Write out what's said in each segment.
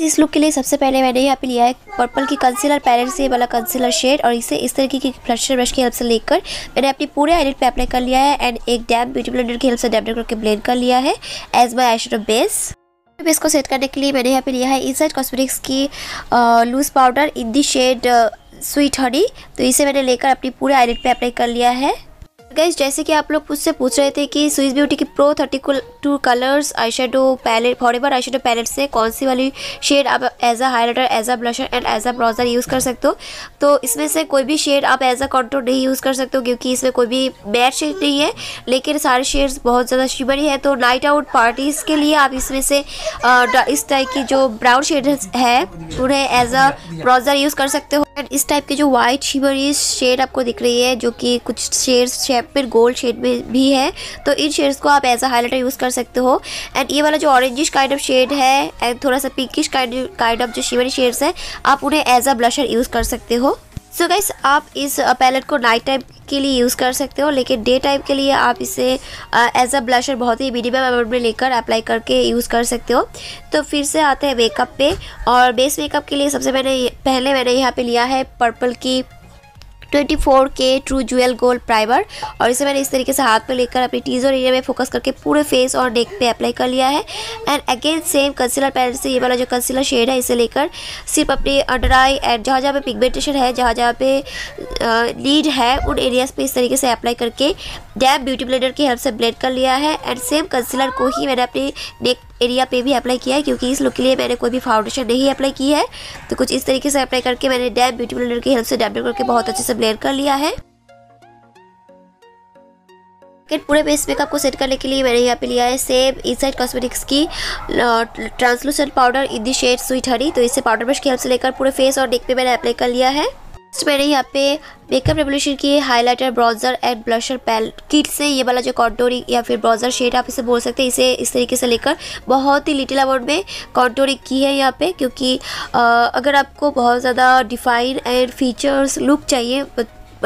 इस लुक के लिए सबसे पहले मैंने यहाँ पे लिया है पर्पल की कंसीलर पैलेट से वाला कंसीलर शेड और इसे इस तरीके की फ्लशर ब्रश की हेल्प से लेकर मैंने अपनी पूरे आईलेट पे अप्लाई कर लिया है एंड एक डैम ब्यूटी ब्लेंडर की हेल्प से डैम करके ब्लेंड कर लिया है as my eye base base को सेट करने के लिए मैंने यहाँ पे लिया है इनसाइड कॉस्मेटिक्स की loose powder in the shade sweet honey तो इसे मैंने लेकर अपनी पूरे आईलेट पे अप्लाई कर लिया है। गाइज़ जैसे कि आप लोग मुझसे पूछ रहे थे कि स्विस ब्यूटी की pro thirty two colours eye shadow palette forever eye shadow palette से कौन सी वाली शेड आप as a highlighter as a blusher and as a bronzer use कर सकते हो? तो इसमें से कोई भी शेड आप एज अ कॉन्टोर नहीं यूज़ कर सकते हो क्योंकि इसमें कोई भी बैड शेड नहीं है, लेकिन सारे शेड्स बहुत ज़्यादा शिमरी है। तो नाइट आउट पार्टीज़ के लिए आप इसमें से इस टाइप की जो ब्राउन शेड है, उन्हें एज अ ब्राउज़र यूज़ कर सकते हो। एंड इस टाइप के जो वाइट शिमरी शेड आपको दिख रही है, जो कि कुछ शेड्स फिर गोल्ड शेड में भी है। तो इन शेड्स को आप एज अ हाईलाइटर यूज़ कर सकते हो। एंड ये वाला जो ऑरेंजिश काइंड ऑफ़ शेड है एंड थोड़ा सा पिंकिश काइंड काइंड ऑफ़ जो शिवरी शेड्स है, आप उन्हें एज अ ब्लशर यूज़ कर सकते हो। सो so गाइस आप इस पैलेट को नाइट टाइम के लिए यूज़ कर सकते हो, लेकिन डे टाइम के लिए आप इसे एज अ ब्लशर बहुत ही मिनिमम अमाउंट में लेकर अप्लाई करके यूज़ कर सकते हो। तो फिर से आते हैं मेकअप पे, और बेस मेकअप के लिए सबसे मैंने पहले मैंने यहाँ पे लिया है पर्पल की 24 के ट्रू ज्वेल गोल्ड प्राइमर और इसे मैंने इस तरीके से हाथ में लेकर अपनी टीजर एरिया में फोकस करके पूरे फेस और नेक पे अप्लाई कर लिया है। And again same concealer palette से ये वाला जो कंसीलर शेड है, इसे लेकर सिर्फ़ अपनी अंडर आई एंड जहाँ जहाँ पे पिगमेंटेशन है, जहाँ जहाँ पे लीड है, उन एरियाज़ पे इस तरीके से अप्लाई करके डैम ब्यूटी ब्लेंडर की हेल्प से ब्लेंड कर लिया है। एंड सेम कंसीलर को ही मैंने अपनी नेक एरिया पे भी अप्लाई किया है, क्योंकि इस लुक के लिए मैंने कोई भी फाउंडेशन नहीं अप्लाई की है। तो कुछ इस तरीके से अप्लाई करके मैंने डैम ब्यूटी ब्लेंडर की हेल्प से डैम करके बहुत अच्छे से ब्लेंड कर लिया है। पूरे बेस मेकअप को सेट करने के लिए मैंने यहाँ पे लिया है सेम इनसाइड कॉस्मेटिक्स की translucent powder in the shade sweet honey तो इसे पाउडर ब्रश की हेल्प से लेकर पूरे फेस और नेक पे मैंने अप्लाई कर लिया है। नेक्स्ट मैंने यहाँ पे मेकअप रेवोल्यूशन की highlighter bronzer and blusher palette से ये वाला जो कॉन्टोरिंग या फिर ब्राउज़र शेड आप इसे बोल सकते हैं इसे इस तरीके से लेकर बहुत ही लिटिल अमाउंट में कॉन्टोरिंग की है यहाँ पे क्योंकि आ, अगर आपको बहुत ज़्यादा डिफाइन एंड फीचर्स लुक चाहिए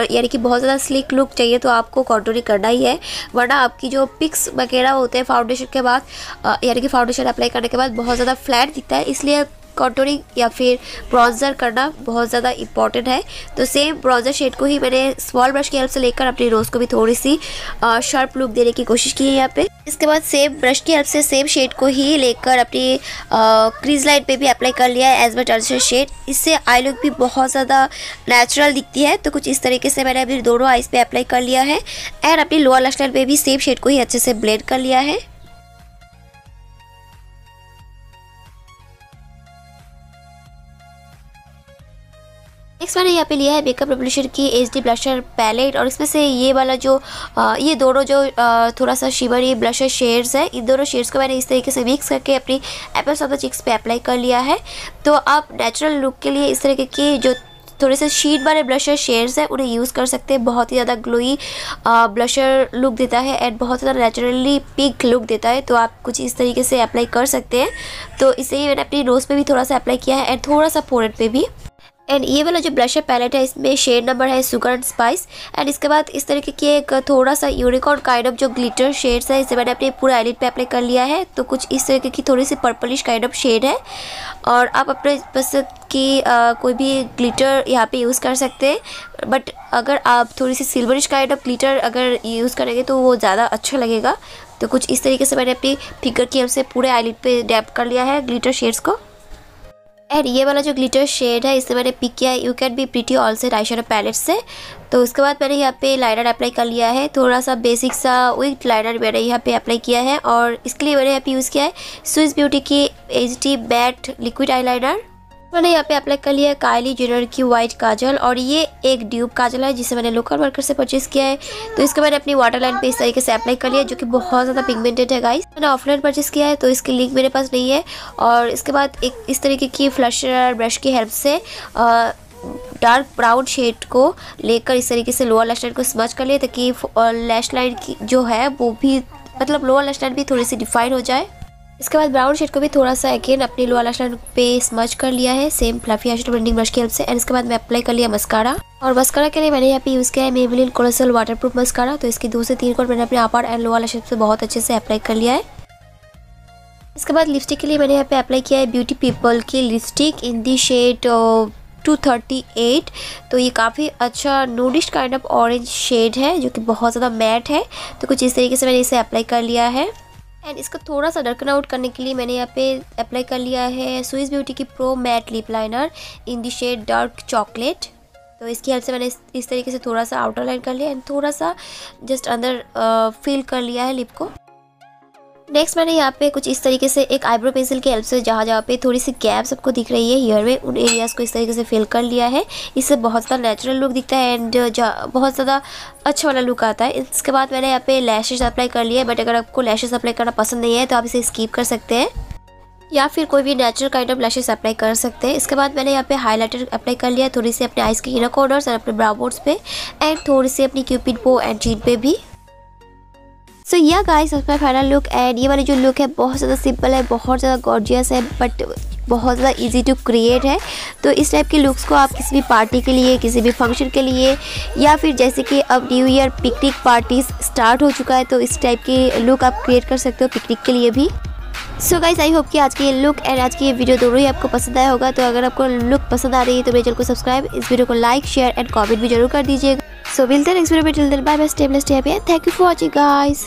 यानी कि बहुत ज़्यादा स्लिक लुक चाहिए तो आपको कॉन्टोरिंग करना ही है। वरना आपकी जो पिक्स वगैरह होते हैं फाउंडेशन के बाद यानी कि फाउंडेशन अप्लाई करने के बाद बहुत ज़्यादा फ्लैट दिखता है इसलिए कॉन्टोरिंग या फिर ब्राउज़र करना बहुत ज़्यादा इंपॉर्टेंट है। तो सेम ब्राउज़र शेड को ही मैंने स्मॉल ब्रश की हेल्प से लेकर अपनी रोज़ को भी थोड़ी सी शार्प लुक देने की कोशिश की है यहाँ पे। इसके बाद सेम ब्रश की हेल्प से सेम शेड को ही लेकर अपनी क्रीज लाइन पे भी अप्लाई कर लिया है एज माई ट्रांजिशन शेड इससे आई लुक भी बहुत ज़्यादा नेचुरल दिखती है। तो कुछ इस तरीके से मैंने अभी दोनों आइज़ पे अप्लाई कर लिया है। एंड अपनी लोअर लश लाइन पे भी सेम शेड को ही अच्छे से ब्लेंड कर लिया है। नेक्स्ट मैंने यहाँ पे लिया है मेकअप रेवोल्यूशन की एच डी ब्लशर पैलेट और इसमें से ये वाला जो आ, ये दोनों जो आ, थोड़ा सा शिवरी ब्लशर शेड्स है इन दोनों शेड्स को मैंने इस तरीके से मिक्स करके अपनी एपल्स ऑफ़ द चिक्स पे अप्लाई कर लिया है। तो आप नेचुरल लुक के लिए इस तरीके की जो थोड़े से शीट वाले ब्लशर शेड्स हैं उन्हें यूज़ कर सकते हैं। बहुत ही ज़्यादा ग्लोई ब्लशर लुक देता है एंड बहुत ज़्यादा नेचुरली पिंक लुक देता है। तो आप कुछ इस तरीके से अप्लाई कर सकते हैं। तो इसे ही मैंने अपनी नोज़ पे भी थोड़ा सा अप्लाई किया है एंड थोड़ा सा फोरेड पे भी। एंड ये वाला जो ब्लशर पैलेट है इसमें शेड नंबर है सुगर एंड स्पाइस एंड इसके बाद इस तरीके की एक थोड़ा सा यूनिकॉर्न काइंड ऑफ़ जो ग्लिटर शेड्स है इसे मैंने अपने पूरे आईलिड पे अप्लाई कर लिया है। तो कुछ इस तरीके की थोड़ी सी पर्पलिश काइंड ऑफ़ शेड है। और आप अपने पसंद की आ, कोई भी ग्लिटर यहाँ पे यूज़ कर सकते हैं। बट अगर आप थोड़ी सी सिल्वरिश काइंड ऑफ़ ग्लिटर अगर यूज़ करेंगे तो वो ज़्यादा अच्छा लगेगा। तो कुछ इस तरीके से मैंने अपनी फिगर की हमसे पूरे आईलिड पे डैप कर लिया है ग्लिटर शेड्स को। एंड ये वाला जो ग्लिटर शेड है, इससे मैंने पिक किया you can be pretty all से आई पैलेट से। तो उसके बाद मैंने यहाँ पे लाइनर अप्लाई कर लिया है। थोड़ा सा बेसिक सा विथ लाइनर मैंने यहाँ पे अप्लाई किया है। और इसके लिए मैंने यहाँ पे यूज़ किया है स्विस ब्यूटी की H D bat liquid eye मैंने यहाँ पे अप्लाई कर लिया है कायली जेनर की वाइट काजल और ये एक ड्यूब काजल है जिसे मैंने लोकल वर्कर से परचेज किया है। तो इसको मैंने अपनी वाटर लाइन पे इस तरीके से अप्लाई कर लिया जो कि बहुत ज़्यादा पिगमेंटेड है गाइस मैंने ऑफलाइन परचेज किया है तो इसकी लिंक मेरे पास नहीं है। और इसके बाद एक इस तरीके की फ्लशर ब्रश की हेल्प से डार्क ब्राउन शेड को लेकर इस तरीके से लोअर लैश लाइन को स्मच कर लिया ताकि लैश लाइन की जो है वो भी मतलब लोअर लैश लाइन भी थोड़ी सी डिफाइन हो जाए। इसके बाद ब्राउन शेड को भी थोड़ा सा अगेन अपने लो वाला पे स्मच कर लिया है same fluffy eye blending brush की हेल्प से. एंड इसके बाद मैं अप्लाई कर लिया मस्कारा और मस्कारा के लिए मैंने यहाँ पे यूज़ किया है मेबलिन कोलोसल वाटरप्रूफ मस्कारा तो इसकी दो से तीन कोट मैंने अपने अपर एंड लो वाला शेड से बहुत अच्छे से अप्लाई कर लिया है. इसके बाद लिपस्टिक के लिए मैंने यहाँ पे अप्लाई किया है ब्यूटी पीपल की lipstick in the shade two thirty eight तो ये काफ़ी अच्छा nudish kind of orange shade है, जो कि बहुत ज़्यादा मैट है. तो कुछ इस तरीके से मैंने इसे अप्लाई कर लिया है. एंड इसको थोड़ा सा डर्कन आउट करने के लिए मैंने यहाँ पे अप्लाई कर लिया है स्विस ब्यूटी की pro matte lip liner in the shade dark chocolate तो इसकी हेल्प से मैंने इस, इस तरीके से थोड़ा सा आउटर लाइन कर लिया एंड थोड़ा सा जस्ट अंदर फील कर लिया है लिप को। नेक्स्ट मैंने यहाँ पे कुछ इस तरीके से एक आईब्रो पेंसिल की हेल्प से, जहाँ जहाँ पे थोड़ी सी गैप्स आपको दिख रही है ईयर में, उन एरियाज़ को इस तरीके से फिल कर लिया है। इससे बहुत ज़्यादा नेचुरल लुक दिखता है एंड बहुत ज़्यादा अच्छा वाला लुक आता है। इसके बाद मैंने यहाँ पे लैशेज अप्लाई कर लिया है बट अगर आपको लैशेज अप्लाई करना पसंद नहीं है तो आप इसे स्कीप कर सकते हैं। या फिर कोई भी natural kind of lashes apply कर सकते हैं। इसके बाद मैंने यहाँ पे हाईलाइटर अप्लाई कर लिया, थोड़ी सी अपने आइस के इनर कॉर्नर्स और अपने ब्राउ बोर्ड्स पे एंड थोड़ी सी अपनी क्यूपिड बो एंड चीन पे भी। So yeah guys my final look and ये वाली जो लुक है, बहुत ज़्यादा सिंपल है, बहुत ज़्यादा गॉर्जियस है बट बहुत ज़्यादा इजी टू क्रिएट है. तो इस टाइप के लुक्स को आप किसी भी पार्टी के लिए, किसी भी फ़ंक्शन के लिए, या फिर जैसे कि अब new year picnic parties start हो चुका है तो इस टाइप के लुक आप क्रिएट कर सकते हो पिकनिक के लिए भी. सो गाइज़ आई होप कि आज की ये लुक एंड आज की ये वीडियो दोनों ही आपको पसंद आया होगा. तो अगर आपको लुक पसंद आ रही है तो मेरे चैनल को सब्सक्राइब इस वीडियो को लाइक शेयर एंड कॉमेंट भी ज़रूर कर दीजिएगा. सो मिलते हैं नेक्स्ट वीडियो में. Bye bye stay blessed happy thank you for watching guys